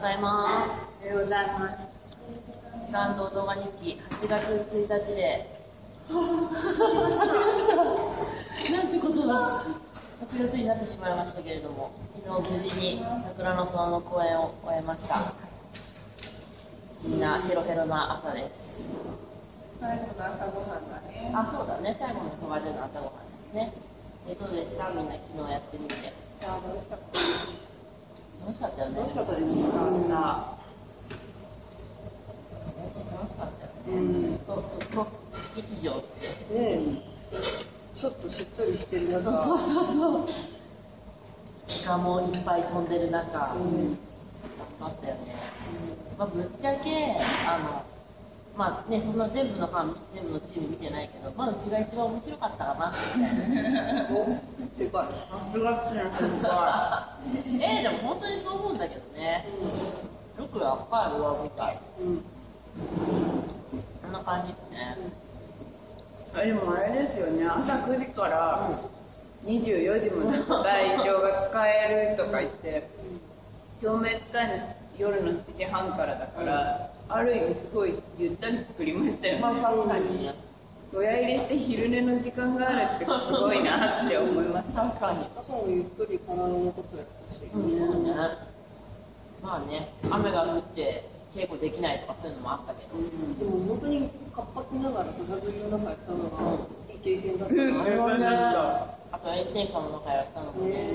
ございます。おはようございます。感動動画日記8月1日で、8月だなんてことだ。8月になってしまいましたけれども、昨日無事に桜の園の公演を終えました。みんなヘロヘロな朝です。最後の朝ごはんだね。あ、そうだね。最後の飛ばでの朝ごはんですね。えどうでした？みんな昨日やってみて。いや、美味しかった。楽しかった？です。しかったです。楽しかったよね。うんずっと、ずっと劇場って。ねえ。ちょっとしっとりしてる中。そうそうそう。鹿もいっぱい飛んでる中、うん。あったよね。まあ、ぶっちゃけ、あの、まあね、そんな全部のファン、全部のチーム見てないけど、まあ、うちが一番面白かったかな、っちゃん、すごい。えー、でも本当にそう思うんだけどね。よく赤い上みたい。うん。こんな感じですね。あでもあれですよね、朝9時から24時まで台上が使えるとか言って、照明使えるの夜の7時半からだから、ある意味すごいゆったり作りましたよね。まあ、確かにね。親入りして昼寝の時間があるってすごいなって思いました。確かに。朝もゆっくり体のことやったし、うん、ね。まあね、雨が降って稽古できないとかそういうのもあったけど。でも本当にカッパ着ながら風ぶりの中やったのがいい経験だったうんな、あれはね、うんあと炎天下の中やったのもね、ね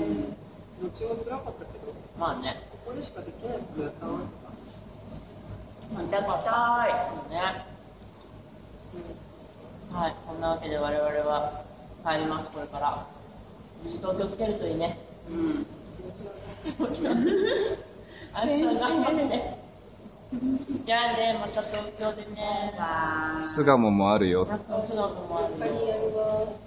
どっちも辛かったけどまあね、ここでしかできないことやったなとかまた来たそうね。はい、そんなわけで我々は帰ります、これから。無事東京つけるといいね。い。うん。あれちゃん頑張ってね。じゃあね、また東京でね。巣鴨もあるよ。またお仕事もあるよ